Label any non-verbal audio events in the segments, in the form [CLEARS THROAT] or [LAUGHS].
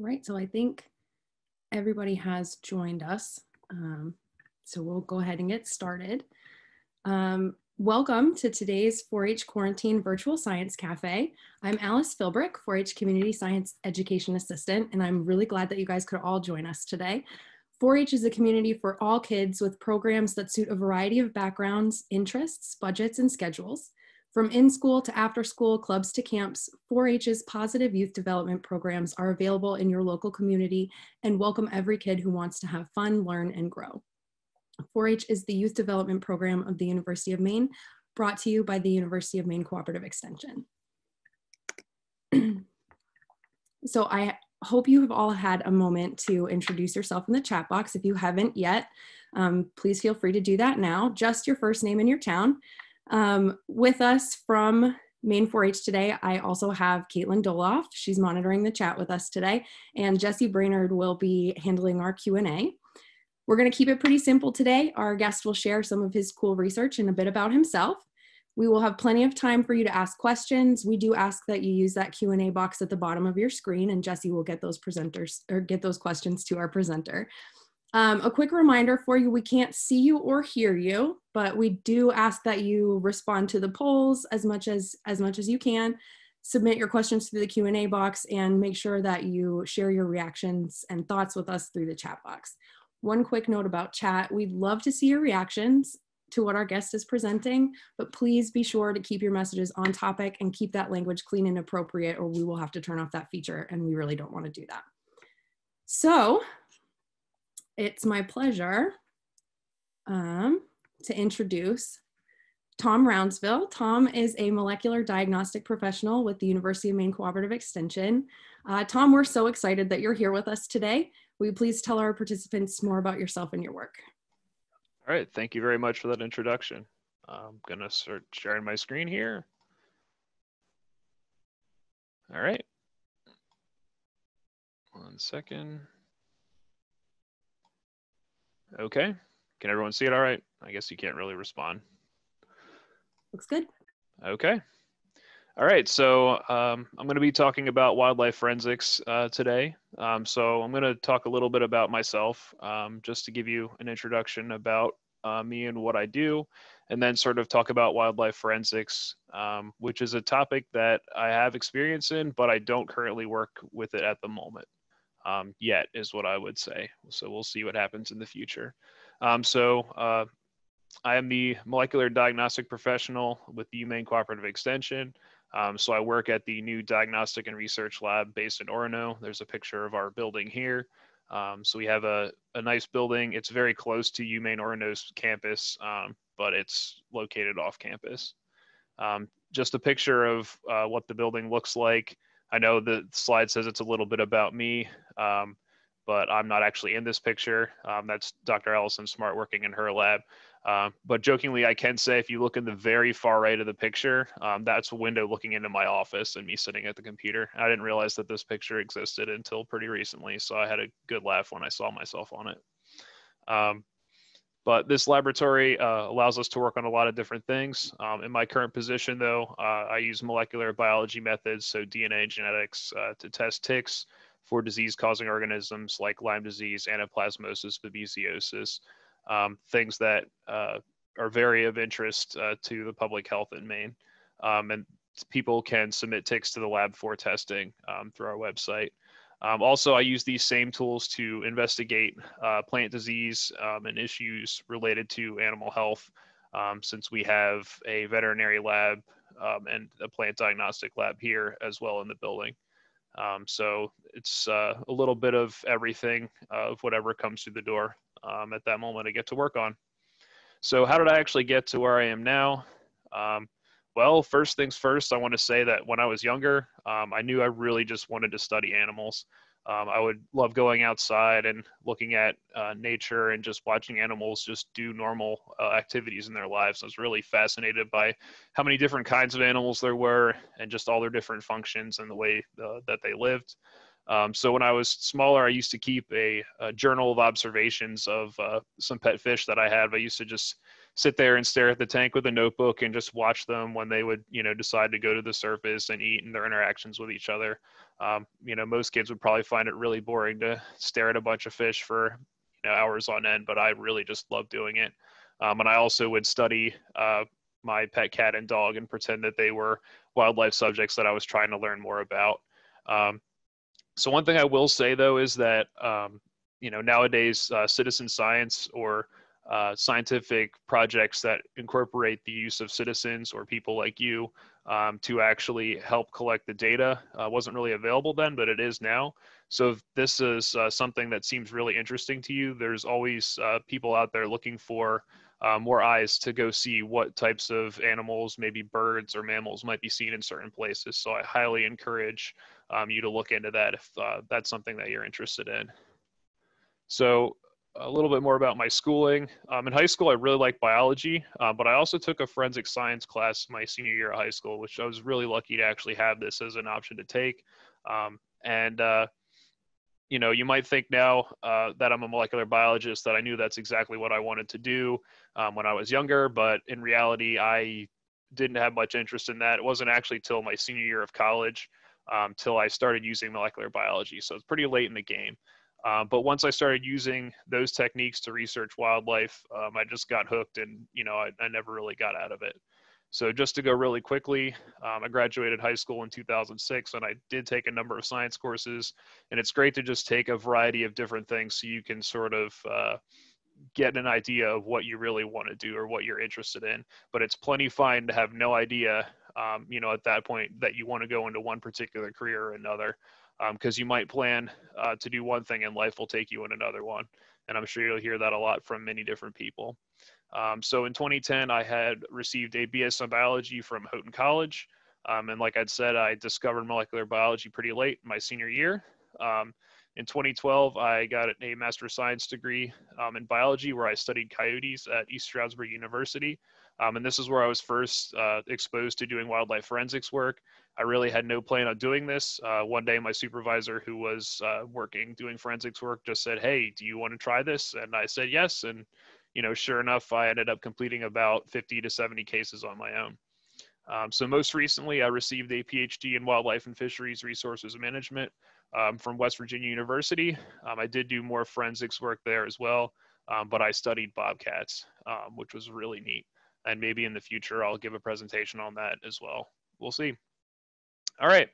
Right, so I think everybody has joined us. Um, so we'll go ahead and get started. Um, welcome to today's 4-H Quarantine Virtual Science Cafe. I'm Alice Philbrick, 4-H Community Science Education Assistant, and I'm really glad that you guys could all join us today. 4-H is a community for all kids with programs that suit a variety of backgrounds, interests, budgets, and schedules. From in-school to after-school, clubs to camps, 4-H's positive youth development programs are available in your local community and welcome every kid who wants to have fun, learn, and grow. 4-H is the youth development program of the University of Maine, brought to you by the University of Maine Cooperative Extension. [CLEARS THROAT] so I hope you have all had a moment to introduce yourself in the chat box. If you haven't yet, um, please feel free to do that now. Just your first name and your town. Um, with us from Maine 4-H today, I also have Caitlin Doloff. She's monitoring the chat with us today, and Jesse Brainerd will be handling our Q&A. We're going to keep it pretty simple today. Our guest will share some of his cool research and a bit about himself. We will have plenty of time for you to ask questions. We do ask that you use that Q&A box at the bottom of your screen and Jesse will get those presenters or get those questions to our presenter. Um, a quick reminder for you, we can't see you or hear you, but we do ask that you respond to the polls as much as, as much as you can. Submit your questions through the Q&A box and make sure that you share your reactions and thoughts with us through the chat box. One quick note about chat, we'd love to see your reactions to what our guest is presenting, but please be sure to keep your messages on topic and keep that language clean and appropriate or we will have to turn off that feature and we really don't wanna do that. So it's my pleasure um, to introduce Tom Rounsville. Tom is a molecular diagnostic professional with the University of Maine Cooperative Extension. Uh, Tom, we're so excited that you're here with us today. Will you please tell our participants more about yourself and your work? All right, thank you very much for that introduction. I'm gonna start sharing my screen here. All right. One second. Okay. Can everyone see it all right? I guess you can't really respond. Looks good. Okay. All right. So um, I'm going to be talking about wildlife forensics uh, today. Um, so I'm going to talk a little bit about myself, um, just to give you an introduction about uh, me and what I do, and then sort of talk about wildlife forensics, um, which is a topic that I have experience in, but I don't currently work with it at the moment um, yet, is what I would say. So we'll see what happens in the future. Um, so uh, I am the molecular diagnostic professional with the UMaine Cooperative Extension. Um, so I work at the new diagnostic and research lab based in Orono. There's a picture of our building here. Um, so we have a, a nice building. It's very close to UMaine Orono's campus, um, but it's located off campus. Um, just a picture of uh, what the building looks like. I know the slide says it's a little bit about me, um, but I'm not actually in this picture. Um, that's Dr. Allison Smart working in her lab. Uh, but jokingly, I can say if you look in the very far right of the picture, um, that's a window looking into my office and me sitting at the computer. I didn't realize that this picture existed until pretty recently, so I had a good laugh when I saw myself on it. But this laboratory uh, allows us to work on a lot of different things. Um, in my current position, though, uh, I use molecular biology methods, so DNA genetics, uh, to test ticks for disease-causing organisms like Lyme disease, anaplasmosis, babesiosis, um, things that uh, are very of interest uh, to the public health in Maine. Um, and people can submit ticks to the lab for testing um, through our website. Um, also, I use these same tools to investigate uh, plant disease um, and issues related to animal health, um, since we have a veterinary lab um, and a plant diagnostic lab here as well in the building. Um, so it's uh, a little bit of everything of whatever comes through the door um, at that moment I get to work on. So how did I actually get to where I am now? Well, first things first, I want to say that when I was younger, um, I knew I really just wanted to study animals. Um, I would love going outside and looking at uh, nature and just watching animals just do normal uh, activities in their lives. I was really fascinated by how many different kinds of animals there were and just all their different functions and the way uh, that they lived. Um, so when I was smaller, I used to keep a, a journal of observations of uh, some pet fish that I had. I used to just sit there and stare at the tank with a notebook and just watch them when they would, you know, decide to go to the surface and eat and their interactions with each other. Um, you know, most kids would probably find it really boring to stare at a bunch of fish for you know, hours on end, but I really just loved doing it. Um, and I also would study uh, my pet cat and dog and pretend that they were wildlife subjects that I was trying to learn more about. Um, so one thing I will say though is that um, you know nowadays uh, citizen science or uh, scientific projects that incorporate the use of citizens or people like you um, to actually help collect the data uh, wasn't really available then, but it is now. So if this is uh, something that seems really interesting to you, there's always uh, people out there looking for uh, more eyes to go see what types of animals, maybe birds or mammals, might be seen in certain places. So I highly encourage um, you to look into that if uh, that's something that you're interested in. So a little bit more about my schooling. Um, in high school, I really liked biology, uh, but I also took a forensic science class my senior year of high school, which I was really lucky to actually have this as an option to take. Um, and uh, you know, you might think now uh, that I'm a molecular biologist that I knew that's exactly what I wanted to do um, when I was younger, but in reality, I didn't have much interest in that. It wasn't actually till my senior year of college um, till I started using molecular biology. So it's pretty late in the game. Um, but once I started using those techniques to research wildlife, um, I just got hooked and, you know, I, I, never really got out of it. So just to go really quickly, um, I graduated high school in 2006 and I did take a number of science courses and it's great to just take a variety of different things so you can sort of uh, get an idea of what you really want to do or what you're interested in. But it's plenty fine to have no idea, um, you know, at that point that you want to go into one particular career or another because um, you might plan uh, to do one thing and life will take you in another one. And I'm sure you'll hear that a lot from many different people. Um, so in 2010, I had received a BS in biology from Houghton College. Um, and like I'd said, I discovered molecular biology pretty late my senior year. Um, in 2012, I got a Master of Science degree um, in biology where I studied coyotes at East Stroudsburg University. Um, and this is where I was first uh, exposed to doing wildlife forensics work. I really had no plan on doing this. Uh, one day, my supervisor, who was uh, working doing forensics work, just said, "Hey, do you want to try this?" And I said yes. And you know, sure enough, I ended up completing about 50 to 70 cases on my own. Um, so most recently, I received a PhD in wildlife and fisheries resources management um, from West Virginia University. Um, I did do more forensics work there as well, um, but I studied bobcats, um, which was really neat. And maybe in the future, I'll give a presentation on that as well. We'll see. All right.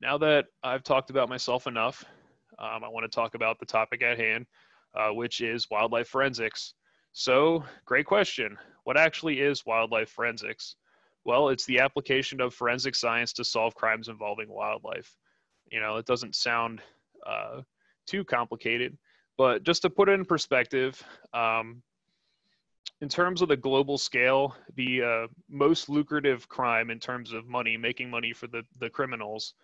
Now that I've talked about myself enough, um, I want to talk about the topic at hand, uh, which is wildlife forensics. So, great question. What actually is wildlife forensics? Well, it's the application of forensic science to solve crimes involving wildlife. You know, it doesn't sound uh, too complicated, but just to put it in perspective, um, in terms of the global scale, the uh, most lucrative crime in terms of money, making money for the, the criminals,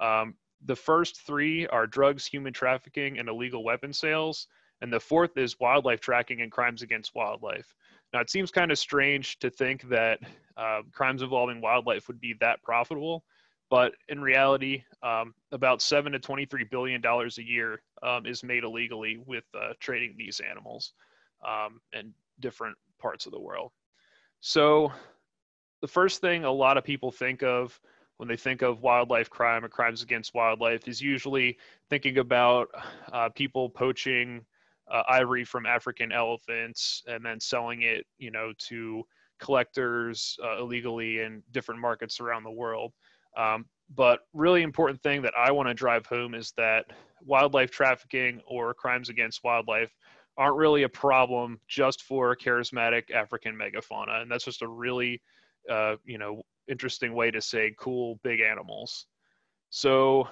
um, the first three are drugs, human trafficking, and illegal weapon sales. And the fourth is wildlife tracking and crimes against wildlife. Now, it seems kind of strange to think that uh, crimes involving wildlife would be that profitable, but in reality, um, about seven to twenty-three billion dollars a year um, is made illegally with uh, trading these animals. Um, and different parts of the world. So, the first thing a lot of people think of when they think of wildlife crime or crimes against wildlife is usually thinking about uh, people poaching uh, ivory from African elephants and then selling it, you know, to collectors uh, illegally in different markets around the world. Um, but really important thing that I want to drive home is that wildlife trafficking or crimes against wildlife aren't really a problem just for charismatic African megafauna. And that's just a really, uh, you know, interesting way to say cool big animals. So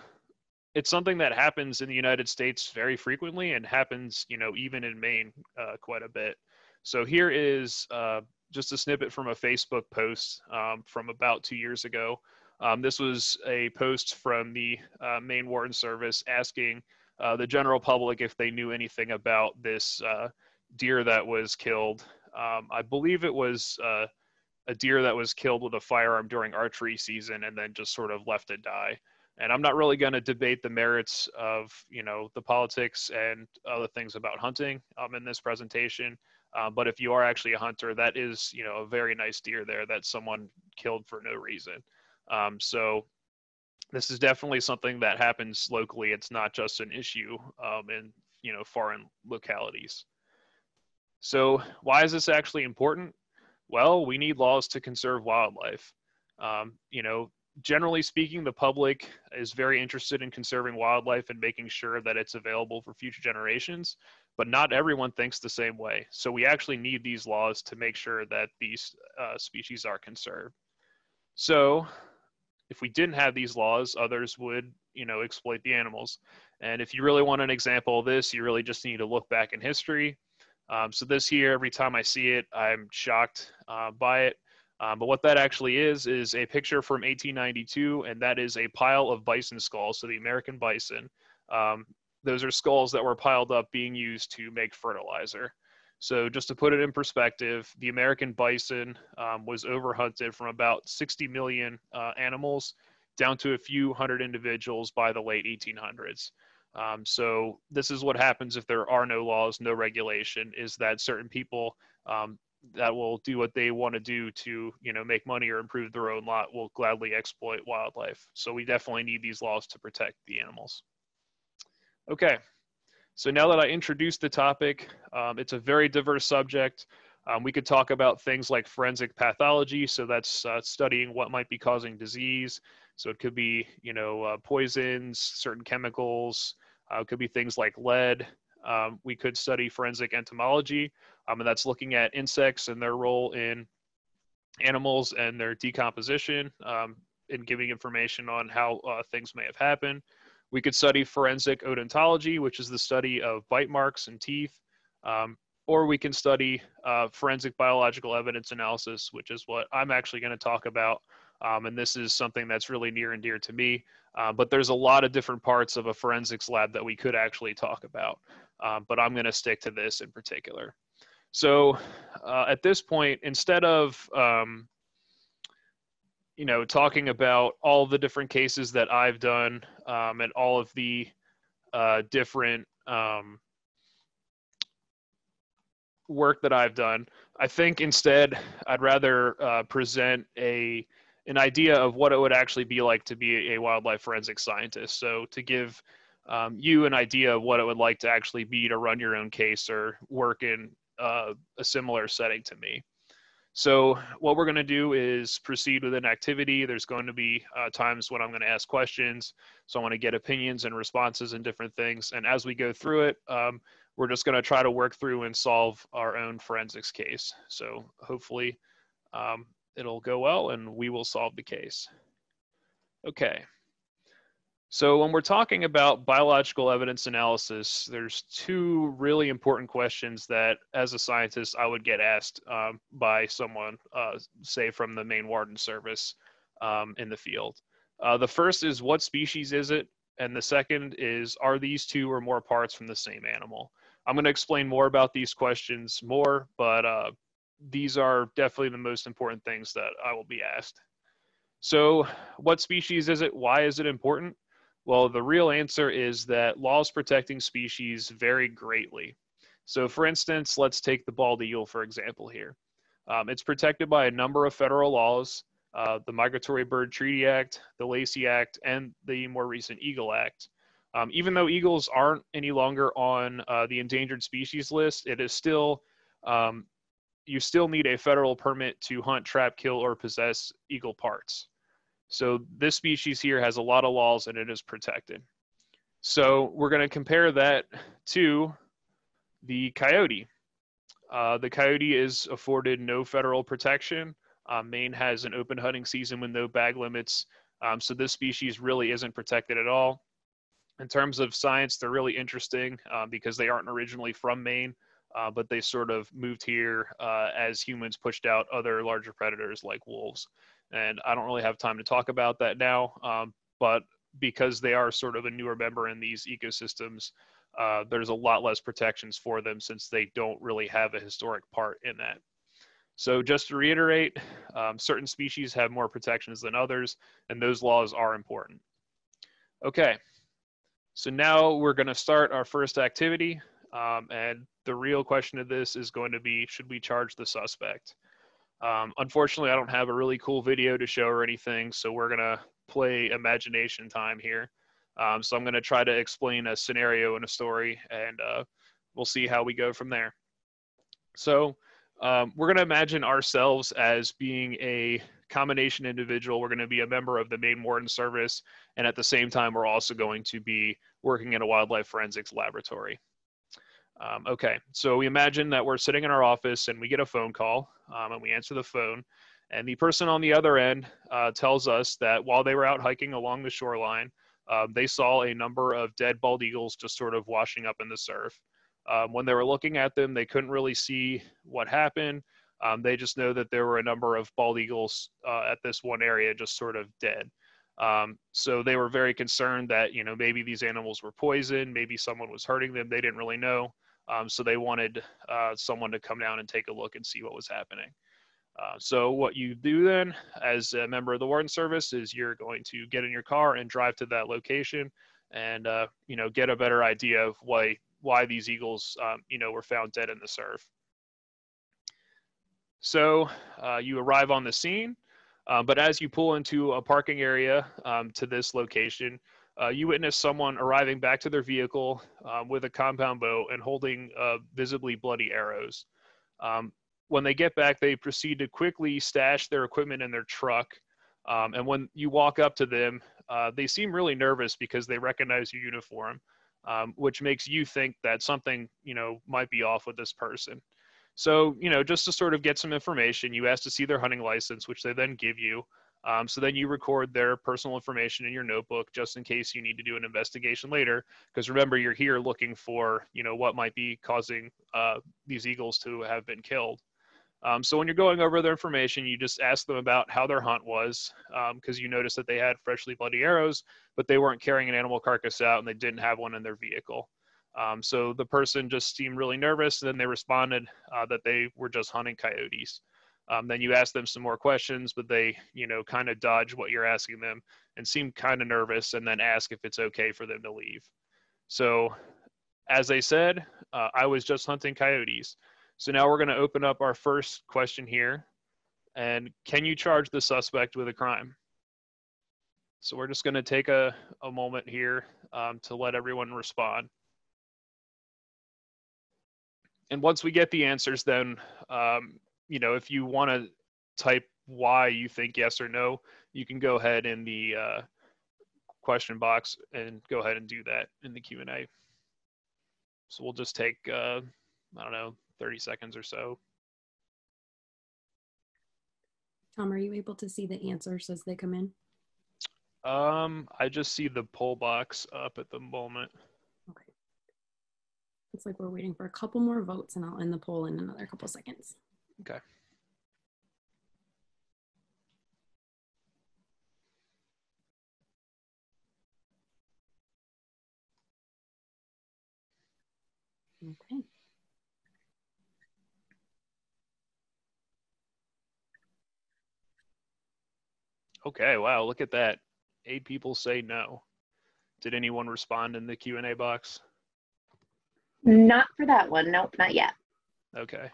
it's something that happens in the United States very frequently and happens, you know, even in Maine uh, quite a bit. So here is uh, just a snippet from a Facebook post um, from about two years ago. Um, this was a post from the uh, Maine Warden Service asking uh, the general public if they knew anything about this uh, deer that was killed. Um, I believe it was uh, a deer that was killed with a firearm during archery season and then just sort of left to die. And I'm not really going to debate the merits of, you know, the politics and other things about hunting um, in this presentation. Uh, but if you are actually a hunter, that is, you know, a very nice deer there that someone killed for no reason. Um, so this is definitely something that happens locally. It's not just an issue um, in, you know, foreign localities. So why is this actually important? Well, we need laws to conserve wildlife. Um, you know, generally speaking, the public is very interested in conserving wildlife and making sure that it's available for future generations, but not everyone thinks the same way. So we actually need these laws to make sure that these uh, species are conserved. So if we didn't have these laws, others would, you know, exploit the animals. And if you really want an example of this, you really just need to look back in history. Um, so this here, every time I see it, I'm shocked uh, by it. Um, but what that actually is, is a picture from 1892, and that is a pile of bison skulls, so the American bison. Um, those are skulls that were piled up being used to make fertilizer. So just to put it in perspective, the American bison um, was overhunted from about 60 million uh, animals down to a few hundred individuals by the late 1800s. Um, so this is what happens if there are no laws, no regulation, is that certain people um, that will do what they want to do to you know make money or improve their own lot will gladly exploit wildlife. So we definitely need these laws to protect the animals. Okay so now that i introduced the topic um, it's a very diverse subject. Um, we could talk about things like forensic pathology. So that's uh, studying what might be causing disease. So it could be you know uh, poisons certain chemicals uh, it could be things like lead. Um, we could study forensic entomology, um, and that's looking at insects and their role in animals and their decomposition um, and giving information on how uh, things may have happened. We could study forensic odontology, which is the study of bite marks and teeth. Um, or we can study uh, forensic biological evidence analysis, which is what I'm actually going to talk about. Um, and this is something that's really near and dear to me. Uh, but there's a lot of different parts of a forensics lab that we could actually talk about um, but I'm going to stick to this in particular. So uh, at this point, instead of um, you know talking about all the different cases that I've done um, and all of the uh, different um, work that I've done, I think instead I'd rather uh, present a an idea of what it would actually be like to be a wildlife forensic scientist. So to give um, you an idea of what it would like to actually be to run your own case or work in uh, a similar setting to me. So what we're going to do is proceed with an activity. There's going to be uh, times when I'm going to ask questions. So I want to get opinions and responses and different things. And as we go through it, um, we're just going to try to work through and solve our own forensics case. So hopefully um, it'll go well and we will solve the case. Okay. So when we're talking about biological evidence analysis, there's two really important questions that, as a scientist, I would get asked um, by someone, uh, say from the Maine Warden Service um, in the field. Uh, the first is what species is it? And the second is, are these two or more parts from the same animal? I'm going to explain more about these questions more, but uh, these are definitely the most important things that I will be asked. So what species is it? Why is it important? Well, the real answer is that laws protecting species vary greatly. So, for instance, let's take the bald eagle, for example, here. Um, it's protected by a number of federal laws uh, the Migratory Bird Treaty Act, the Lacey Act, and the more recent Eagle Act. Um, even though eagles aren't any longer on uh, the endangered species list, it is still, um, you still need a federal permit to hunt, trap, kill, or possess eagle parts. So this species here has a lot of laws and it is protected. So we're going to compare that to the coyote. Uh, the coyote is afforded no federal protection. Uh, Maine has an open hunting season with no bag limits. Um, so this species really isn't protected at all. In terms of science, they're really interesting uh, because they aren't originally from Maine, uh, but they sort of moved here uh, as humans pushed out other larger predators like wolves and I don't really have time to talk about that now. Um, but because they are sort of a newer member in these ecosystems, uh, there's a lot less protections for them since they don't really have a historic part in that. So just to reiterate, um, certain species have more protections than others, and those laws are important. Okay, so now we're going to start our first activity. Um, and the real question of this is going to be should we charge the suspect? Um, unfortunately, I don't have a really cool video to show or anything, so we're going to play imagination time here. Um, so I'm going to try to explain a scenario and a story, and uh, we'll see how we go from there. So um, we're going to imagine ourselves as being a combination individual. We're going to be a member of the Maine Warden Service, and at the same time, we're also going to be working in a wildlife forensics laboratory. Um, okay, so we imagine that we're sitting in our office and we get a phone call um, and we answer the phone. And the person on the other end uh, tells us that while they were out hiking along the shoreline, um, they saw a number of dead bald eagles just sort of washing up in the surf. Um, when they were looking at them, they couldn't really see what happened. Um, they just know that there were a number of bald eagles uh, at this one area just sort of dead. Um, so they were very concerned that, you know, maybe these animals were poisoned, maybe someone was hurting them. They didn't really know. Um, so they wanted uh, someone to come down and take a look and see what was happening. Uh, so what you do then as a member of the warden service is you're going to get in your car and drive to that location and uh, you know get a better idea of why why these eagles um, you know were found dead in the surf. So uh, you arrive on the scene, uh, but as you pull into a parking area um, to this location, uh, you witness someone arriving back to their vehicle um, with a compound bow and holding uh, visibly bloody arrows. Um, when they get back, they proceed to quickly stash their equipment in their truck. Um, and when you walk up to them, uh, they seem really nervous because they recognize your uniform, um, which makes you think that something, you know, might be off with this person. So, you know, just to sort of get some information, you ask to see their hunting license, which they then give you. Um, so then you record their personal information in your notebook just in case you need to do an investigation later. Because remember, you're here looking for, you know, what might be causing uh, these eagles to have been killed. Um, so when you're going over their information, you just ask them about how their hunt was, because um, you notice that they had freshly bloody arrows, but they weren't carrying an animal carcass out and they didn't have one in their vehicle. Um, so the person just seemed really nervous. And then they responded uh, that they were just hunting coyotes. Um, then you ask them some more questions, but they, you know, kind of dodge what you're asking them and seem kind of nervous and then ask if it's okay for them to leave. So, as I said, uh, I was just hunting coyotes. So now we're going to open up our first question here. And can you charge the suspect with a crime? So we're just going to take a, a moment here um, to let everyone respond. And once we get the answers, then um, you know, if you want to type why you think yes or no, you can go ahead in the uh, question box and go ahead and do that in the Q&A. So we'll just take, uh, I don't know, 30 seconds or so. Tom, are you able to see the answers as they come in? Um, I just see the poll box up at the moment. Okay. Looks like we're waiting for a couple more votes and I'll end the poll in another couple seconds. Okay. Okay. Okay, wow, look at that. Eight people say no. Did anyone respond in the Q&A box? Not for that one. Nope, not yet. Okay.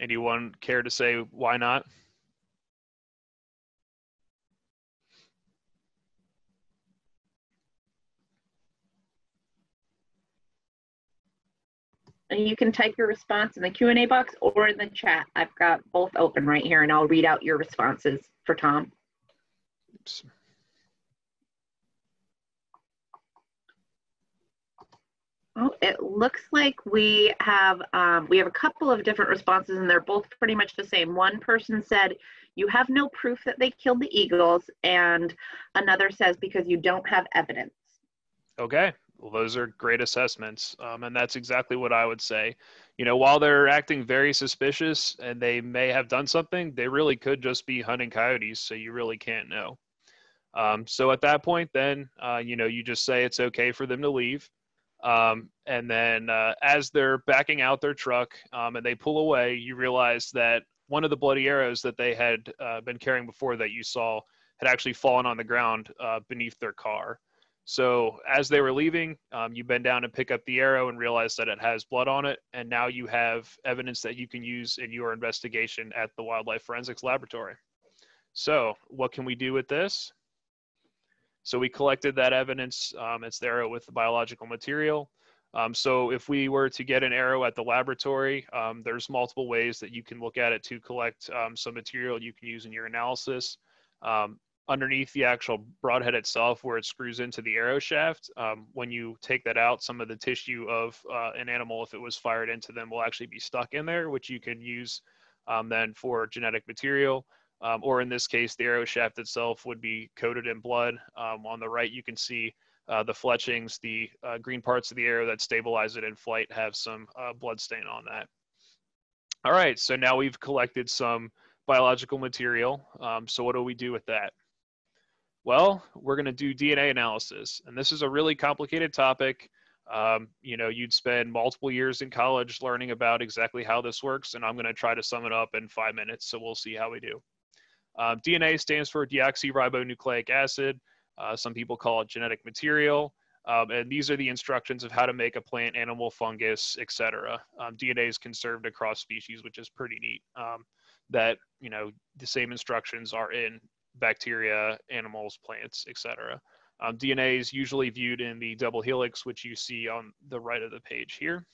Anyone care to say why not? And you can type your response in the Q&A box or in the chat. I've got both open right here and I'll read out your responses for Tom. Oops. Oh, it looks like we have um, we have a couple of different responses, and they're both pretty much the same. One person said, "You have no proof that they killed the eagles," and another says, "Because you don't have evidence." Okay, well, those are great assessments, um, and that's exactly what I would say. You know, while they're acting very suspicious and they may have done something, they really could just be hunting coyotes, so you really can't know. Um, so at that point, then uh, you know you just say it's okay for them to leave um, and then uh, as they're backing out their truck um, and they pull away, you realize that one of the bloody arrows that they had uh, been carrying before that you saw had actually fallen on the ground uh, beneath their car. So as they were leaving, um, you bend down and pick up the arrow and realize that it has blood on it. And now you have evidence that you can use in your investigation at the Wildlife Forensics Laboratory. So what can we do with this? So we collected that evidence. Um, it's the arrow with the biological material. Um, so if we were to get an arrow at the laboratory, um, there's multiple ways that you can look at it to collect um, some material you can use in your analysis. Um, underneath the actual broadhead itself where it screws into the arrow shaft. Um, when you take that out, some of the tissue of uh, an animal, if it was fired into them, will actually be stuck in there, which you can use then for genetic material. Um, or in this case, the arrow shaft itself would be coated in blood. Um, on the right, you can see uh, the fletchings, the uh, green parts of the arrow that stabilize it in flight have some uh, blood stain on that. All right, so now we've collected some biological material. Um, so what do we do with that? Well, we're going to do DNA analysis. And this is a really complicated topic. Um, you know, you'd spend multiple years in college learning about exactly how this works. And I'm going to try to sum it up in five minutes. So we'll see how we do. Um, DNA stands for deoxyribonucleic acid. Uh, some people call it genetic material. Um, and these are the instructions of how to make a plant, animal, fungus, etc. Um, DNA is conserved across species, which is pretty neat. Um, that you know the same instructions are in bacteria, animals, plants, etc. Um, DNA is usually viewed in the double helix, which you see on the right of the page here.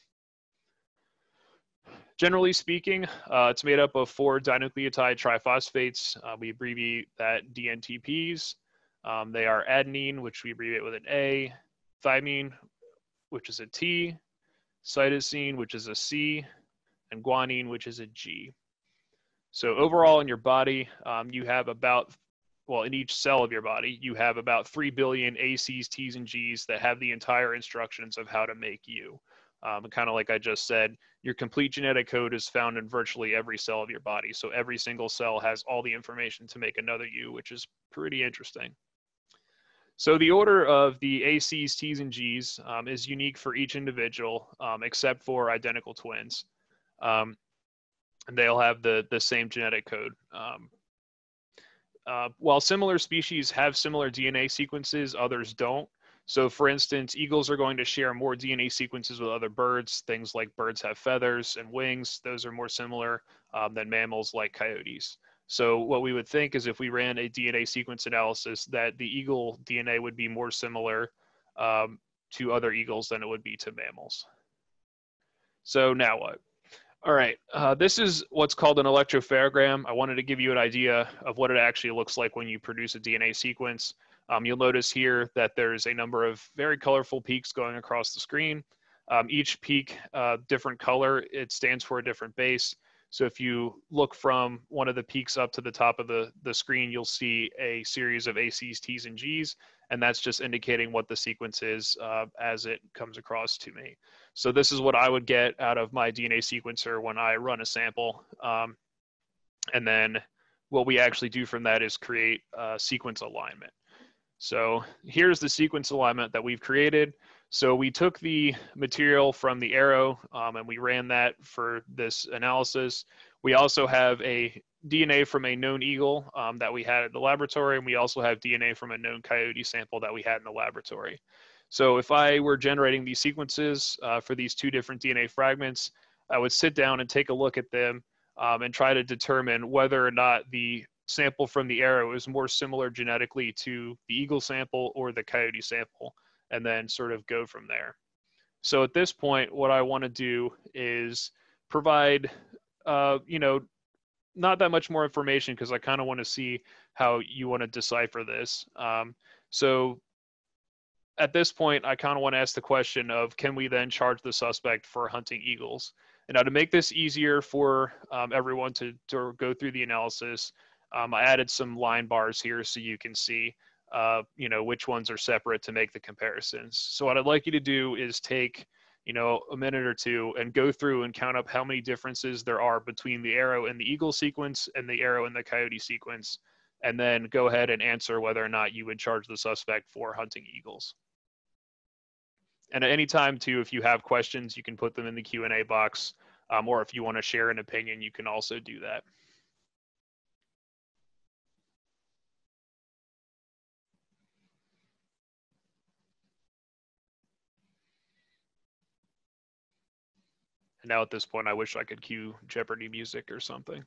Generally speaking, uh, it's made up of four dinucleotide triphosphates. Uh, we abbreviate that DNTPs. Um, they are adenine, which we abbreviate with an A, thymine, which is a T, cytosine, which is a C, and guanine, which is a G. So overall in your body, um, you have about well, in each cell of your body, you have about 3 billion ACs, Ts, and Gs that have the entire instructions of how to make you. Um, kind of like I just said, your complete genetic code is found in virtually every cell of your body. So every single cell has all the information to make another you, which is pretty interesting. So the order of the ACs, Ts, and Gs um, is unique for each individual, um, except for identical twins. Um, and they'll have the, the same genetic code. Um, uh, while similar species have similar DNA sequences, others don't. So, for instance, eagles are going to share more DNA sequences with other birds. Things like birds have feathers and wings, those are more similar um, than mammals like coyotes. So, what we would think is if we ran a DNA sequence analysis, that the eagle DNA would be more similar um, to other eagles than it would be to mammals. So, now what? All right, uh, this is what's called an electropherogram. I wanted to give you an idea of what it actually looks like when you produce a DNA sequence. Um, you'll notice here that there's a number of very colorful peaks going across the screen. Um, each peak, uh, different color, it stands for a different base. So if you look from one of the peaks up to the top of the, the screen, you'll see a series of ACs, Ts, and Gs, and that's just indicating what the sequence is uh, as it comes across to me. So this is what I would get out of my DNA sequencer when I run a sample. Um, and then what we actually do from that is create a sequence alignment. So here's the sequence alignment that we've created. So we took the material from the arrow um, and we ran that for this analysis. We also have a DNA from a known eagle um, that we had at the laboratory, and we also have DNA from a known coyote sample that we had in the laboratory. So if I were generating these sequences uh, for these two different DNA fragments, I would sit down and take a look at them um, and try to determine whether or not the sample from the arrow is more similar genetically to the eagle sample or the coyote sample, and then sort of go from there. So at this point, what I want to do is provide, uh, you know, not that much more information because I kind of want to see how you want to decipher this. Um, so at this point, I kind of want to ask the question of can we then charge the suspect for hunting eagles? And now to make this easier for um, everyone to, to go through the analysis, um, I added some line bars here so you can see, uh, you know, which ones are separate to make the comparisons. So what I'd like you to do is take, you know, a minute or two and go through and count up how many differences there are between the arrow and the eagle sequence and the arrow and the coyote sequence, and then go ahead and answer whether or not you would charge the suspect for hunting eagles and at any time too if you have questions you can put them in the q&a box um, or if you want to share an opinion you can also do that And now at this point, I wish I could cue Jeopardy music or something.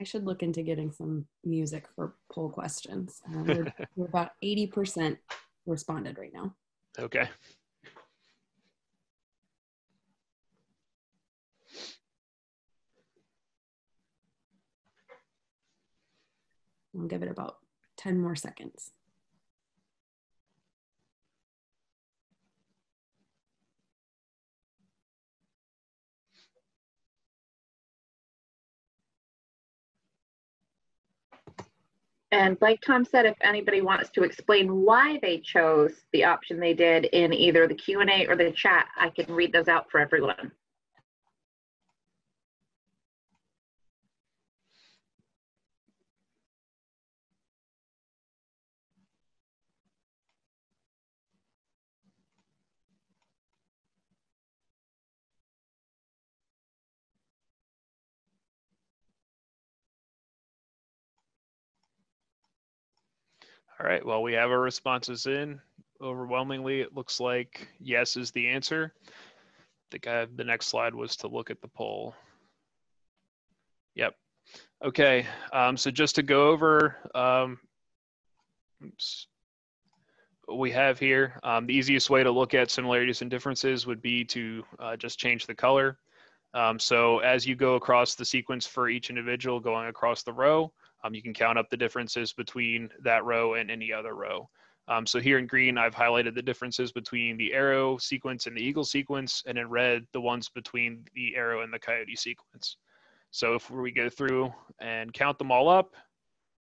I should look into getting some music for poll questions. Uh, we're, [LAUGHS] we're about 80% responded right now. Okay. I'll give it about 10 more seconds. And like Tom said, if anybody wants to explain why they chose the option they did in either the Q&A or the chat, I can read those out for everyone. All right, well, we have our responses in. Overwhelmingly, it looks like yes is the answer. I think I have, the next slide was to look at the poll. Yep. Okay, um, so just to go over, um, oops, we have here, um, the easiest way to look at similarities and differences would be to uh, just change the color. Um, so as you go across the sequence for each individual going across the row, um, you can count up the differences between that row and any other row. Um, so here in green, I've highlighted the differences between the arrow sequence and the eagle sequence, and in red, the ones between the arrow and the coyote sequence. So if we go through and count them all up,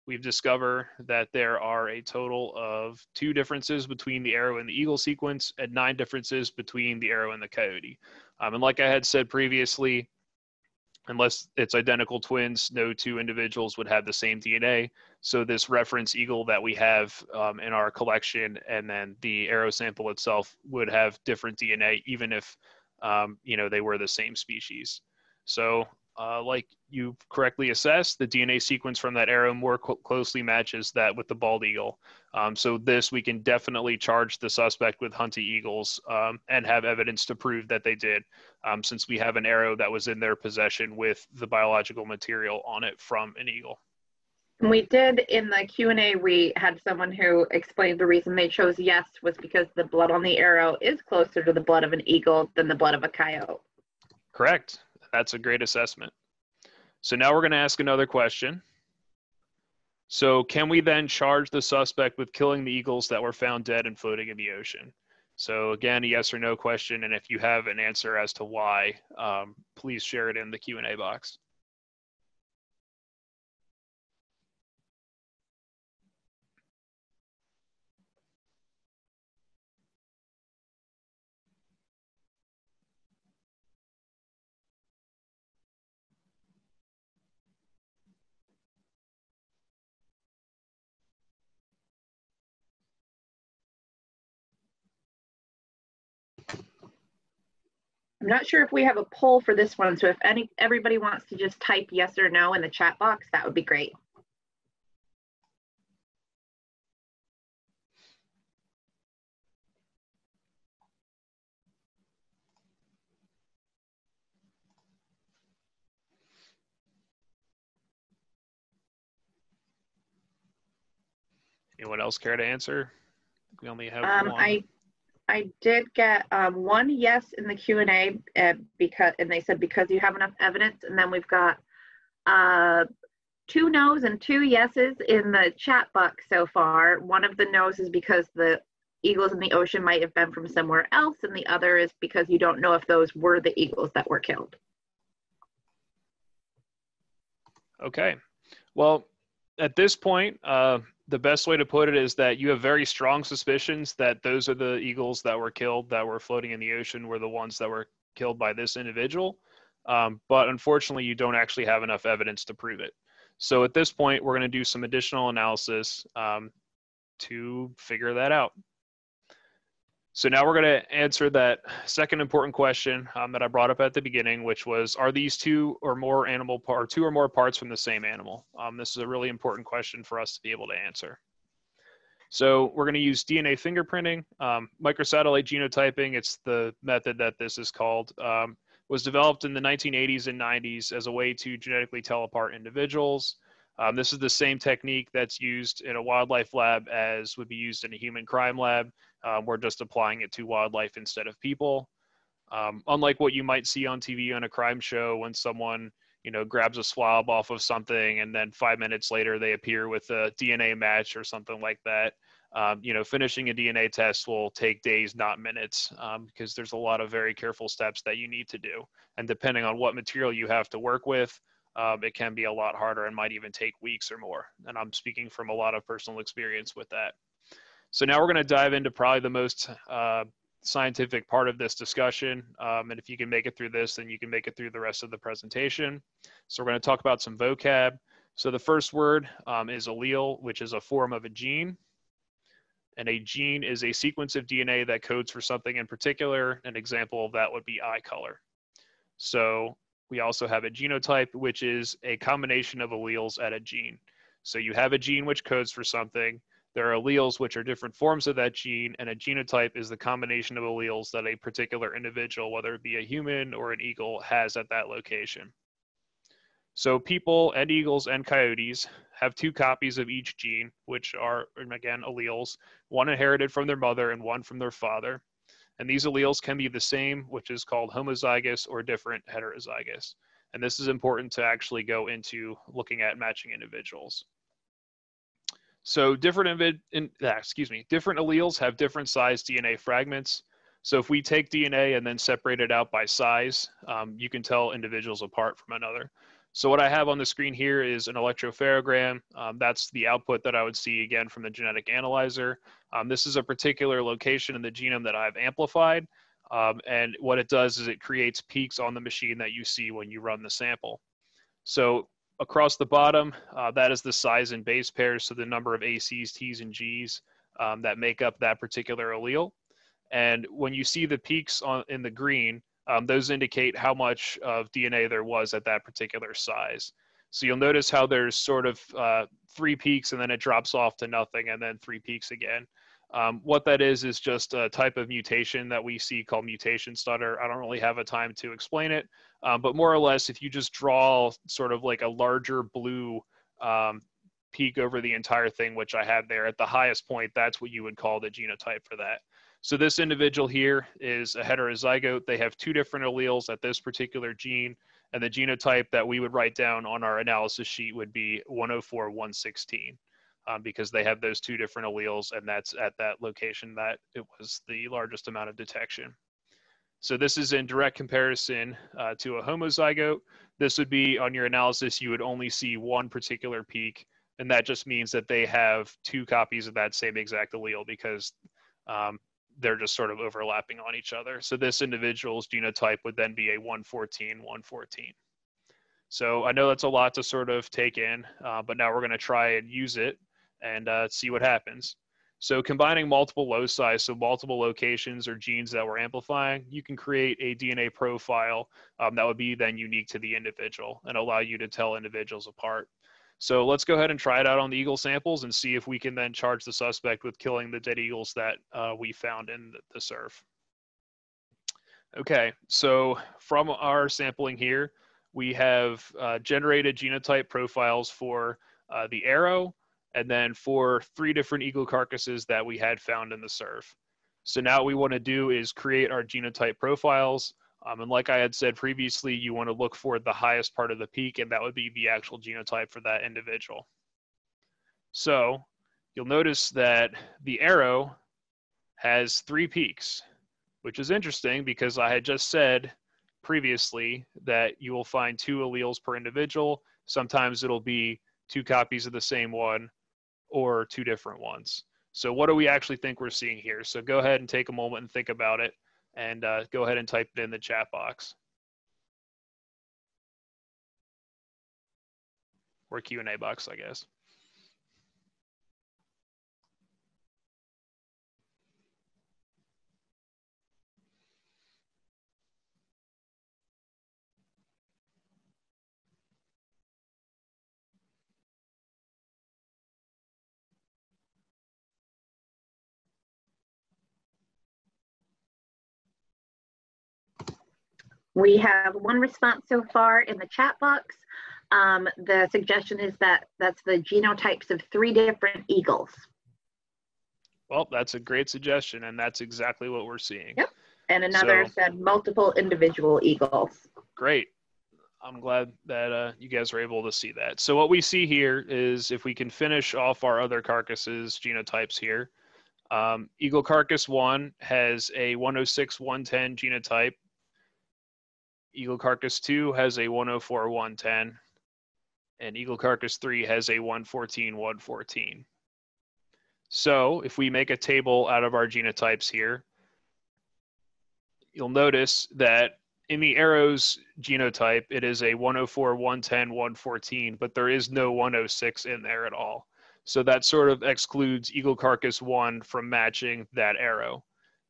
we've discovered that there are a total of two differences between the arrow and the eagle sequence and nine differences between the arrow and the coyote. Um, and like I had said previously, unless it's identical twins, no two individuals would have the same DNA. So this reference eagle that we have um, in our collection and then the arrow sample itself would have different DNA, even if, um, you know, they were the same species. So uh, like you correctly assessed, the DNA sequence from that arrow more closely matches that with the bald eagle. Um, so this, we can definitely charge the suspect with hunting eagles um, and have evidence to prove that they did, um, since we have an arrow that was in their possession with the biological material on it from an eagle. We did in the Q&A, we had someone who explained the reason they chose yes was because the blood on the arrow is closer to the blood of an eagle than the blood of a coyote. Correct. That's a great assessment. So now we're going to ask another question. So can we then charge the suspect with killing the eagles that were found dead and floating in the ocean? So again, a yes or no question. And if you have an answer as to why, um, please share it in the Q&A box. I'm not sure if we have a poll for this one, so if any everybody wants to just type yes or no in the chat box, that would be great. Anyone else care to answer? We only have um, one. I I did get um, one yes in the Q and A uh, because, and they said because you have enough evidence, and then we've got uh, two no's and two yeses in the chat box so far. One of the no's is because the eagles in the ocean might have been from somewhere else, and the other is because you don't know if those were the eagles that were killed. Okay. Well, at this point, uh, the best way to put it is that you have very strong suspicions that those are the eagles that were killed that were floating in the ocean were the ones that were killed by this individual. Um, but unfortunately, you don't actually have enough evidence to prove it. So at this point, we're going to do some additional analysis um, to figure that out. So now we're going to answer that second important question um, that I brought up at the beginning, which was, are these two or more animal or two or more parts from the same animal? Um, this is a really important question for us to be able to answer. So we're going to use DNA fingerprinting, um, microsatellite genotyping. It's the method that this is called. Um, was developed in the 1980s and 90s as a way to genetically tell apart individuals. Um, this is the same technique that's used in a wildlife lab as would be used in a human crime lab. Um, we're just applying it to wildlife instead of people. Um, unlike what you might see on TV on a crime show when someone you know grabs a swab off of something and then five minutes later they appear with a DNA match or something like that. Um, you know, finishing a DNA test will take days, not minutes, um, because there's a lot of very careful steps that you need to do. And depending on what material you have to work with, um, it can be a lot harder and might even take weeks or more. And I'm speaking from a lot of personal experience with that. So now we're going to dive into probably the most uh, scientific part of this discussion. Um, and if you can make it through this, then you can make it through the rest of the presentation. So we're going to talk about some vocab. So the first word um, is allele, which is a form of a gene. And a gene is a sequence of DNA that codes for something in particular. An example of that would be eye color. So we also have a genotype, which is a combination of alleles at a gene. So you have a gene which codes for something. There are alleles which are different forms of that gene, and a genotype is the combination of alleles that a particular individual, whether it be a human or an eagle, has at that location. So people and eagles and coyotes have two copies of each gene, which are, again, alleles, one inherited from their mother and one from their father. And these alleles can be the same, which is called homozygous or different heterozygous. And this is important to actually go into looking at matching individuals. So different, in, ah, excuse me, different alleles have different size DNA fragments. So if we take DNA and then separate it out by size, um, you can tell individuals apart from another. So what I have on the screen here is an electropherogram. Um, that's the output that I would see again from the genetic analyzer. Um, this is a particular location in the genome that I've amplified. Um, and what it does is it creates peaks on the machine that you see when you run the sample. So across the bottom, uh, that is the size and base pairs, so the number of ACs, Ts, and Gs um, that make up that particular allele. And when you see the peaks on, in the green, um, those indicate how much of DNA there was at that particular size. So you'll notice how there's sort of uh, three peaks and then it drops off to nothing and then three peaks again. Um, what that is is just a type of mutation that we see called mutation stutter. I don't really have a time to explain it, um, but more or less, if you just draw sort of like a larger blue um, peak over the entire thing, which I have there at the highest point, that's what you would call the genotype for that. So this individual here is a heterozygote. They have two different alleles at this particular gene, and the genotype that we would write down on our analysis sheet would be 104, 116, um, because they have those two different alleles, and that's at that location that it was the largest amount of detection. So this is in direct comparison uh, to a homozygote. This would be on your analysis, you would only see one particular peak, and that just means that they have two copies of that same exact allele because um, they're just sort of overlapping on each other. So this individual's genotype would then be a 114, 114. So I know that's a lot to sort of take in, uh, but now we're going to try and use it and uh, see what happens. So combining multiple loci, so multiple locations or genes that we're amplifying, you can create a DNA profile um, that would be then unique to the individual and allow you to tell individuals apart. So let's go ahead and try it out on the eagle samples and see if we can then charge the suspect with killing the dead eagles that uh, we found in the, surf. Okay, so from our sampling here, we have uh, generated genotype profiles for uh, the arrow and then for three different eagle carcasses that we had found in the surf. So now what we want to do is create our genotype profiles um, and like I had said previously, you want to look for the highest part of the peak, and that would be the actual genotype for that individual. So you'll notice that the arrow has three peaks, which is interesting because I had just said previously that you will find two alleles per individual. Sometimes it'll be two copies of the same one or two different ones. So what do we actually think we're seeing here? So go ahead and take a moment and think about it and uh, go ahead and type it in the chat box. Or Q&A box, I guess. We have one response so far in the chat box. Um, the suggestion is that that's the genotypes of three different eagles. Well, that's a great suggestion, and that's exactly what we're seeing. Yep. And another So- said multiple individual eagles. Great. I'm glad that uh, you guys were able to see that. So what we see here is if we can finish off our other carcasses genotypes here, um, Eagle Carcass 1 has a 106 110 genotype. Eagle Carcass 2 has a 104 110. And Eagle Carcass 3 has a 114 114. So if we make a table out of our genotypes here, you'll notice that in the arrows genotype, it is a 104, 110, 114, but there is no 106 in there at all. So that sort of excludes Eagle Carcass 1 from matching that arrow.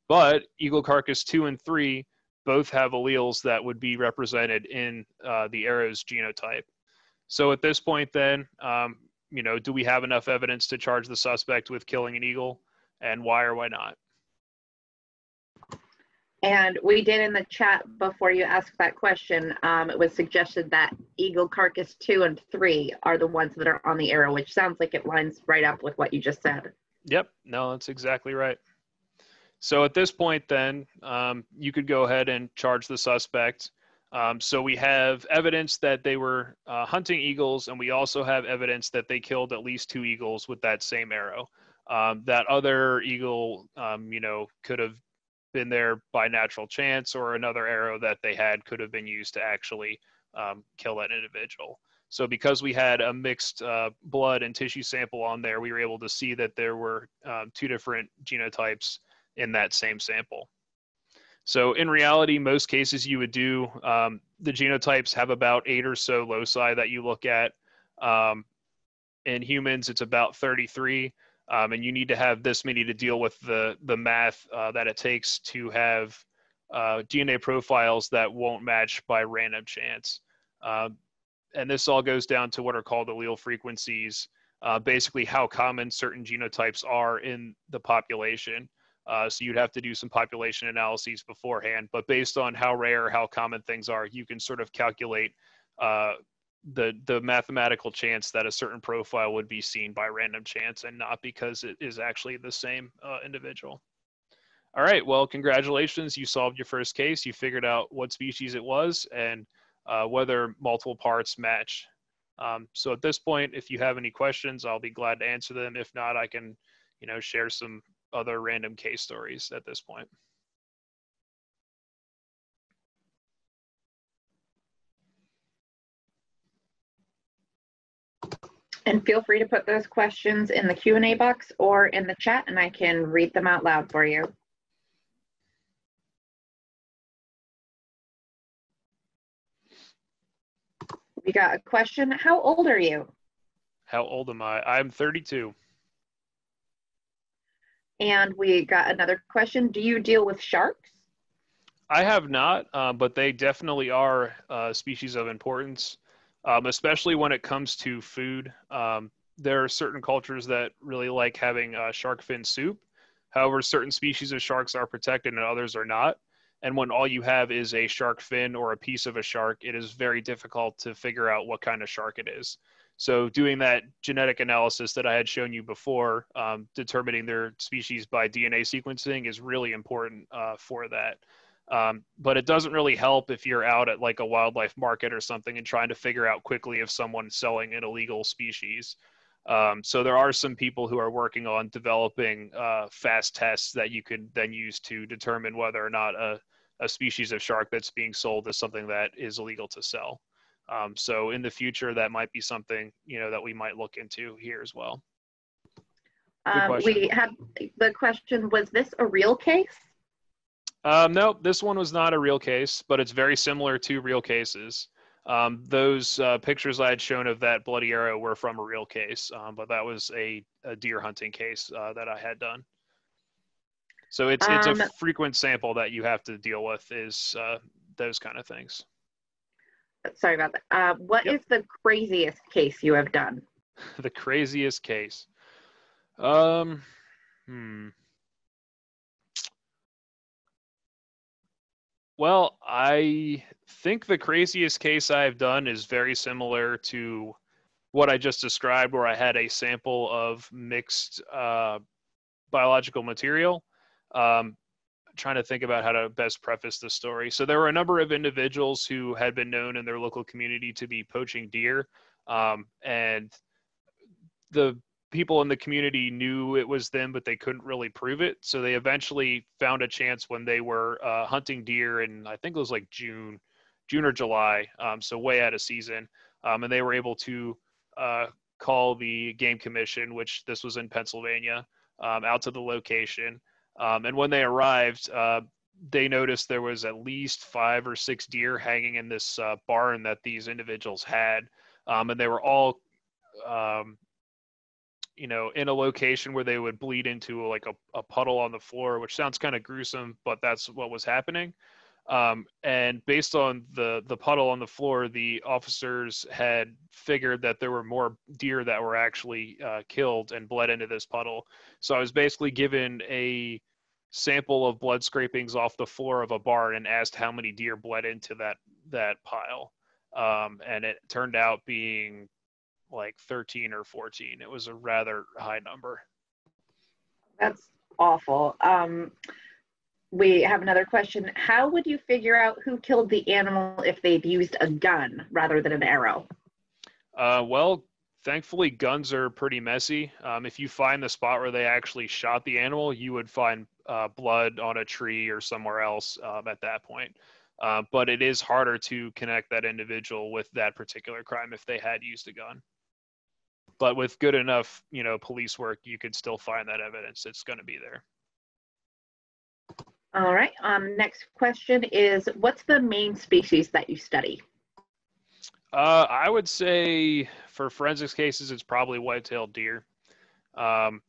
But Eagle Carcass 2 and 3 both have alleles that would be represented in uh, the arrows genotype. So at this point, then, um, you know, do we have enough evidence to charge the suspect with killing an eagle? And why or why not? And we did in the chat before you asked that question, um, it was suggested that eagle carcass two and three are the ones that are on the arrow, which sounds like it lines right up with what you just said. Yep, no, that's exactly right. So at this point, then, um, you could go ahead and charge the suspect. Um, so we have evidence that they were uh, hunting eagles, and we also have evidence that they killed at least two eagles with that same arrow. Um, that other eagle, um, you know, could have been there by natural chance, or another arrow that they had could have been used to actually um, kill that individual. So because we had a mixed uh, blood and tissue sample on there, we were able to see that there were um, two different genotypes in that same sample. So in reality, most cases you would do, um, the genotypes have about eight or so loci that you look at. Um, in humans, it's about 33. Um, and you need to have this many to deal with the, the math uh, that it takes to have uh, DNA profiles that won't match by random chance. Um, and this all goes down to what are called allele frequencies, uh, basically how common certain genotypes are in the population. Uh, so you'd have to do some population analyses beforehand, but based on how rare, how common things are, you can sort of calculate uh, the the mathematical chance that a certain profile would be seen by random chance and not because it is actually the same uh, individual. All right, well, congratulations, you solved your first case. You figured out what species it was and uh, whether multiple parts match. Um, so at this point, if you have any questions, I'll be glad to answer them. If not, I can, you know, share some other random case stories at this point. And feel free to put those questions in the Q&A box or in the chat and I can read them out loud for you. We got a question. How old are you? How old am I? I'm 32. And we got another question. Do you deal with sharks? I have not, uh, but they definitely are uh, species of importance, um, especially when it comes to food. Um, there are certain cultures that really like having uh, shark fin soup. However, certain species of sharks are protected and others are not. And when all you have is a shark fin or a piece of a shark, it is very difficult to figure out what kind of shark it is. So, doing that genetic analysis that I had shown you before, um, determining their species by DNA sequencing is really important uh, for that. Um, but it doesn't really help if you're out at like a wildlife market or something and trying to figure out quickly if someone's selling an illegal species. Um, so there are some people who are working on developing uh, fast tests that you can then use to determine whether or not a, a species of shark that's being sold is something that is illegal to sell. Um, so in the future, that might be something you know that we might look into here as well. Um, we had the question, was this a real case? Um, no, this one was not a real case, but it's very similar to real cases. Um, those uh, pictures I had shown of that bloody arrow were from a real case, um, but that was a, a deer hunting case uh, that I had done. So it's it's Um, a frequent sample that you have to deal with is uh, those kind of things. Sorry about that. Uh, what is Yep. the craziest case you have done? [LAUGHS] the craziest case. Um, hmm. Well, I think the craziest case I've done is very similar to what I just described, where I had a sample of mixed uh, biological material. Um, trying to think about how to best preface the story. So there were a number of individuals who had been known in their local community to be poaching deer, um, and the people in the community knew it was them, but they couldn't really prove it. So they eventually found a chance when they were uh, hunting deer and I think it was like June, June or July, um, so way out of season, um, and they were able to uh, call the game commission, which this was in Pennsylvania, um, out to the location. Um, and when they arrived, uh, they noticed there was at least five or six deer hanging in this uh, barn that these individuals had, um, and they were all, um, you know, in a location where they would bleed into like a, a puddle on the floor, which sounds kind of gruesome, but that's what was happening. Um, and based on the the puddle on the floor, the officers had figured that there were more deer that were actually uh, killed and bled into this puddle. So I was basically given a sample of blood scrapings off the floor of a barn and asked how many deer bled into that that pile. Um, and it turned out being like 13 or 14. It was a rather high number. That's awful. Um, we have another question. How would you figure out who killed the animal if they'd used a gun rather than an arrow? Uh, well, thankfully, guns are pretty messy. Um, if you find the spot where they actually shot the animal, you would find uh, blood on a tree or somewhere else um, at that point. Uh, but it is harder to connect that individual with that particular crime if they had used a gun. But with good enough, you know, police work, you could still find that evidence. It's going to be there. All right. Um, next question is, what's the main species that you study? Uh, I would say for forensics cases, it's probably white-tailed deer. Um,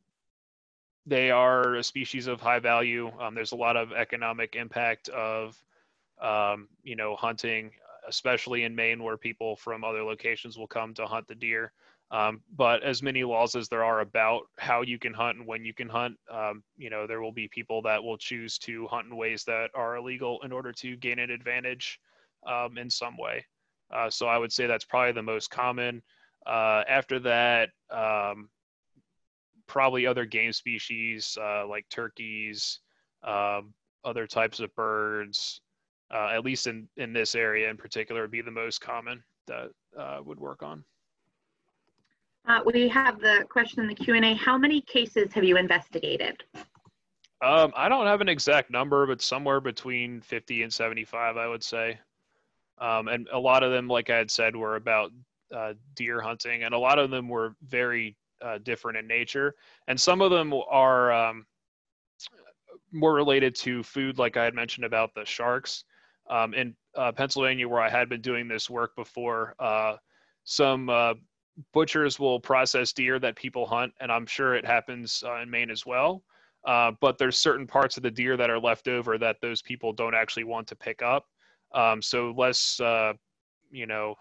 they are a species of high value. Um, there's a lot of economic impact of, um, you know, hunting, especially in Maine, where people from other locations will come to hunt the deer. Um, but as many laws as there are about how you can hunt and when you can hunt, um, you know, there will be people that will choose to hunt in ways that are illegal in order to gain an advantage um, in some way. Uh, so I would say that's probably the most common. Uh, after that, um, probably other game species uh, like turkeys, um, other types of birds, uh, at least in, in this area in particular, would be the most common that uh, would work on. Uh, we have the question in the Q&A. How many cases have you investigated? Um, I don't have an exact number, but somewhere between 50 and 75, I would say. Um, and a lot of them, like I had said, were about uh, deer hunting, and a lot of them were very uh, different in nature. And some of them are um, more related to food, like I had mentioned about the sharks. Um, in uh, Pennsylvania, where I had been doing this work before, uh, some uh, butchers will process deer that people hunt, and I'm sure it happens uh, in Maine as well. Uh, but there's certain parts of the deer that are left over that those people don't actually want to pick up. Um, so less, uh, you know,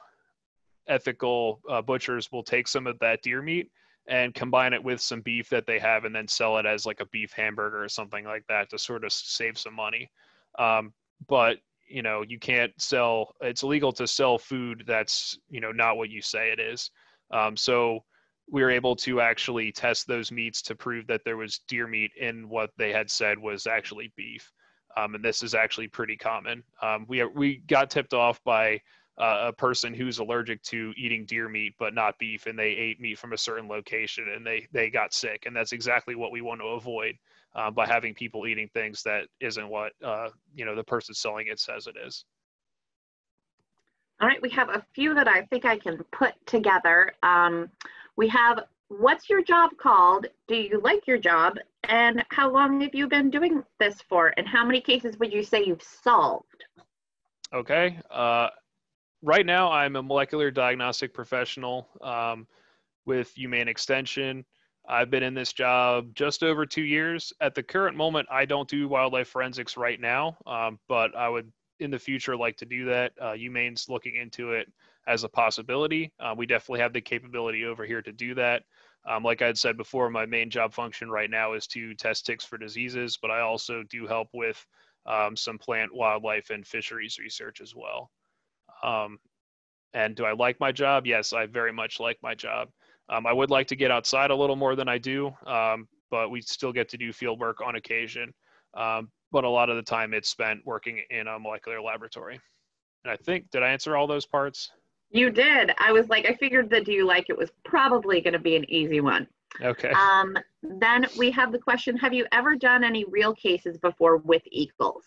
ethical uh, butchers will take some of that deer meat and combine it with some beef that they have, and then sell it as like a beef hamburger or something like that to sort of save some money. Um, but you know, you can't sell. It's illegal to sell food that's you know not what you say it is. Um, so we were able to actually test those meats to prove that there was deer meat in what they had said was actually beef. Um, and this is actually pretty common. Um, we we got tipped off by uh, a person who's allergic to eating deer meat but not beef, and they ate meat from a certain location and they they got sick. And that's exactly what we want to avoid uh, by having people eating things that isn't what uh, you know the person selling it says it is. All right, we have a few that I think I can put together. Um, we have, what's your job called? Do you like your job? And how long have you been doing this for? And how many cases would you say you've solved? Okay. Uh, right now, I'm a molecular diagnostic professional um, with UMaine Extension. I've been in this job just over two years. At the current moment, I don't do wildlife forensics right now, um, but I would in the future like to do that. Uh, UMaine's looking into it as a possibility. Uh, we definitely have the capability over here to do that. Um, like I had said before, my main job function right now is to test ticks for diseases, but I also do help with um, some plant, wildlife, and fisheries research as well. Um, and do I like my job? Yes, I very much like my job. Um, I would like to get outside a little more than I do, um, but we still get to do field work on occasion. But a lot of the time it's spent working in a molecular laboratory. And I think, did I answer all those parts? You did. I was like, I figured that do you like it was probably going to be an easy one. Okay. Um, then we have the question Have you ever done any real cases before with eagles?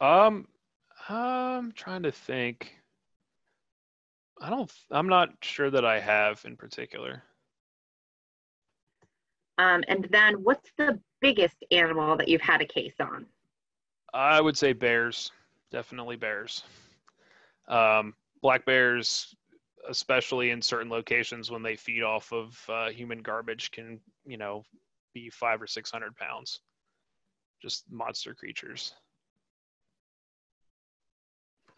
Um, I'm trying to think. I don't, I'm not sure that I have in particular. Um, and then what's the biggest animal that you've had a case on? I would say bears, definitely bears. Um, black bears, especially in certain locations when they feed off of uh, human garbage, can you know be five or six hundred pounds. Just monster creatures.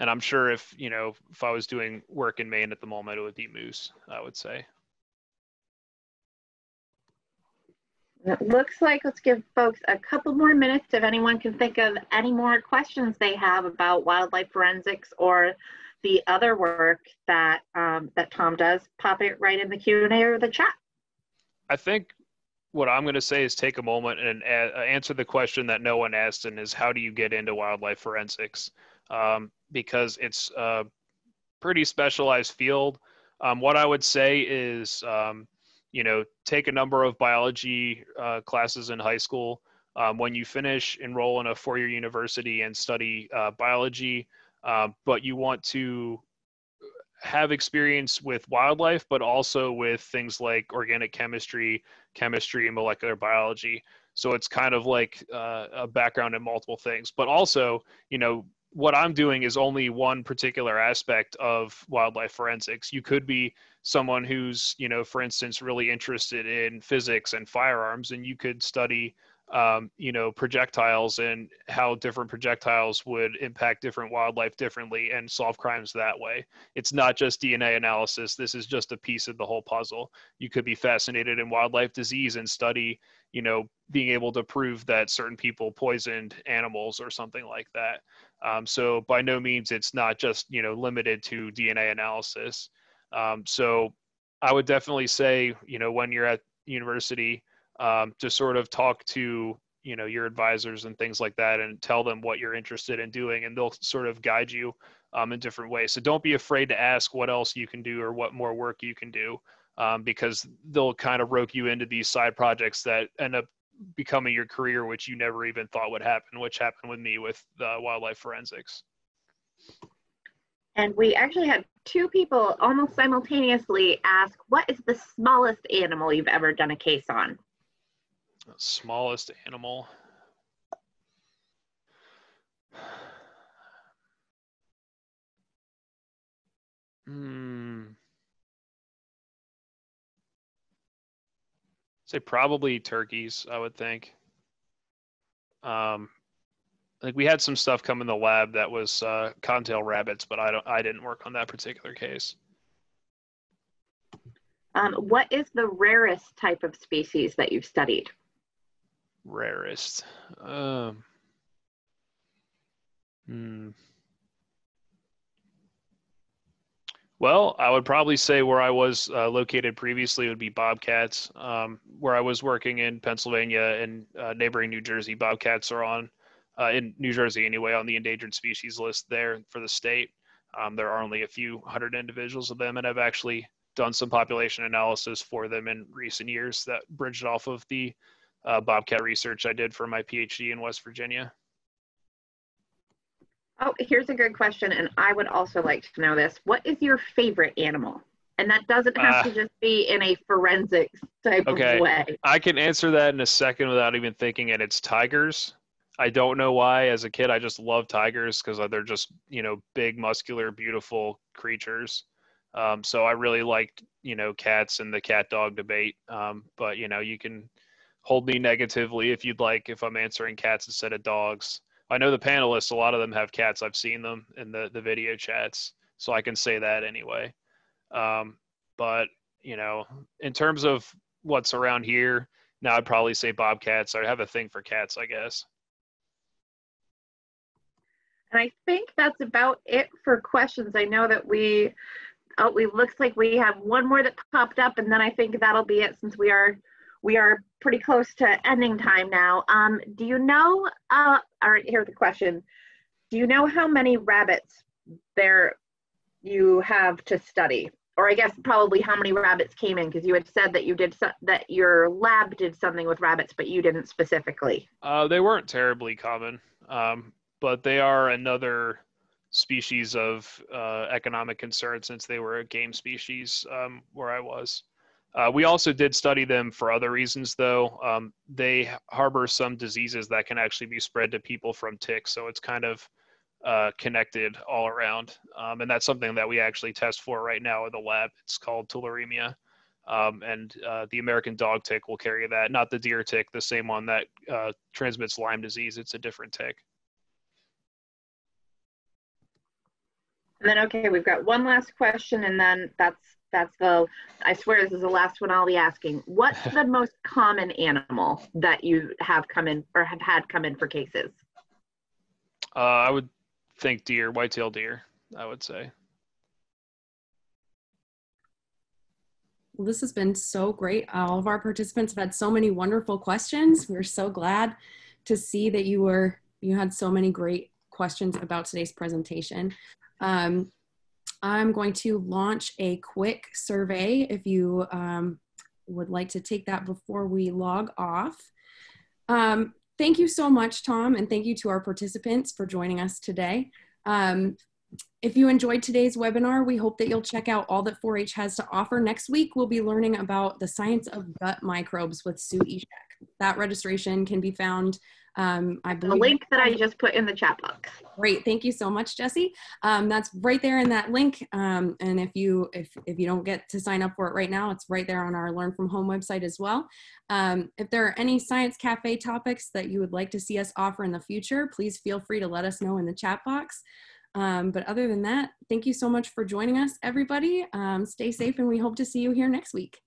And I'm sure if you know if I was doing work in Maine at the moment, it would be moose. I would say. It looks like let's give folks a couple more minutes if anyone can think of any more questions they have about wildlife forensics or the other work that um, that Tom does. Pop it right in the Q and A or the chat. I think what I'm going to say is take a moment and answer the question that no one asked, and is how do you get into wildlife forensics? Um, because it's a pretty specialized field. Um, what I would say is um, you know, take a number of biology uh, classes in high school. Um, when you finish, enroll in a four-year university and study uh, biology, uh, but you want to have experience with wildlife, but also with things like organic chemistry, chemistry, and molecular biology. So it's kind of like uh, a background in multiple things. But also, you know, what I'm doing is only one particular aspect of wildlife forensics. You could be someone who's, you know, for instance, really interested in physics and firearms, and you could study, um, you know, projectiles and how different projectiles would impact different wildlife differently and solve crimes that way. It's not just DNA analysis. This is just a piece of the whole puzzle. You could be fascinated in wildlife disease and study, you know, being able to prove that certain people poisoned animals or something like that. Um, so by no means it's not just you know limited to DNA analysis. Um, so I would definitely say you know when you're at university um, to sort of talk to you know your advisors and things like that and tell them what you're interested in doing and they'll sort of guide you um, in different ways. So don't be afraid to ask what else you can do or what more work you can do. Um, because they'll kind of rope you into these side projects that end up becoming your career, which you never even thought would happen, which happened with me with uh, wildlife forensics. And we actually had two people almost simultaneously ask, What is the smallest animal you've ever done a case on? The Smallest animal. [SIGHS] Hmm. Say probably turkeys. I would think. Um, like we had some stuff come in the lab that was uh, cottontail rabbits, but I don't. I didn't work on that particular case. Um, what is the rarest type of species that you've studied? Rarest. Um, hmm. Well, I would probably say where I was uh, located previously would be bobcats. Um, where I was working in Pennsylvania and uh, neighboring New Jersey, bobcats are on, uh, in New Jersey anyway, on the endangered species list there for the state. Um, there are only a few hundred individuals of them, and I've actually done some population analysis for them in recent years that bridged off of the uh, bobcat research I did for my PhD in West Virginia. Oh, here's a good question, and I would also like to know this. What is your favorite animal? And that doesn't have uh, to just be in a forensics type okay. of way. I can answer that in a second without even thinking and It's tigers. I don't know why. As a kid, I just love tigers because they're just you know big, muscular, beautiful creatures. Um, so I really liked you know cats and the cat dog debate. Um, but you know you can hold me negatively if you'd like if I'm answering cats instead of dogs. I know the panelists, a lot of them have cats. I've seen them in the, the video chats, so I can say that anyway. Um, but, you know, in terms of what's around here, now I'd probably say bobcats. I have a thing for cats, I guess. And I think that's about it for questions. I know that we, oh, we looks like we have one more that popped up, and then I think that'll be it since we are we are pretty close to ending time now. Um, do you know? Uh, all right, here's the question. Do you know how many rabbits there you have to study? Or I guess probably how many rabbits came in because you had said that you did so, that your lab did something with rabbits, but you didn't specifically. Uh, they weren't terribly common. Um, but they are another species of uh, economic concern since they were a game species um, where I was. Uh, we also did study them for other reasons, though. Um, they harbor some diseases that can actually be spread to people from ticks, so it's kind of uh, connected all around. Um, and that's something that we actually test for right now in the lab. It's called tularemia. Um, and uh, the American dog tick will carry that, not the deer tick, the same one that uh, transmits Lyme disease. It's a different tick. And then, okay, we've got one last question, and then that's that's the. I swear this is the last one I'll be asking. What's [LAUGHS] the most common animal that you have come in or have had come in for cases? Uh, I would think deer, white-tailed deer. I would say. Well, this has been so great. All of our participants have had so many wonderful questions. We're so glad to see that you were you had so many great questions about today's presentation. Um, I'm going to launch a quick survey if you um, would like to take that before we log off. Um, thank you so much, Tom, and thank you to our participants for joining us today. Um, if you enjoyed today's webinar, we hope that you'll check out all that 4-H has to offer. Next week, we'll be learning about the science of gut microbes with Sue Ishaq. That registration can be found um, I believe the link that I just put in the chat box. Great, thank you so much, Jesse. Um, that's right there in that link. Um, and if you if if you don't get to sign up for it right now, it's right there on our Learn from Home website as well. Um, if there are any Science Cafe topics that you would like to see us offer in the future, please feel free to let us know in the chat box. Um, but other than that, thank you so much for joining us, everybody. Um, stay safe, and we hope to see you here next week.